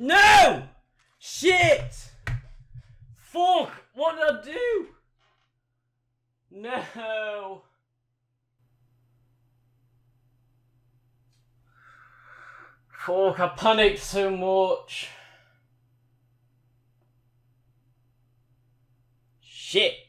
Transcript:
No! Shit! Fuck! What did I do? No! Fuck, I panicked so much. Shit!